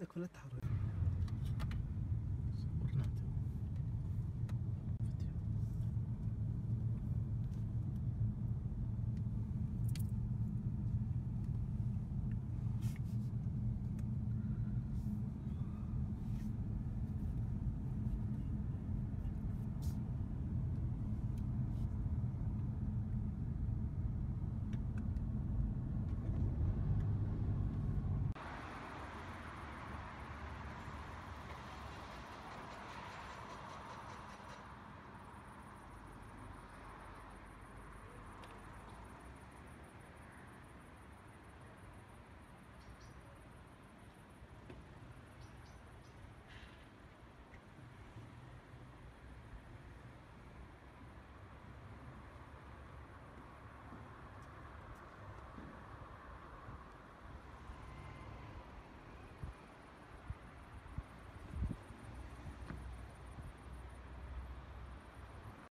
ده كلها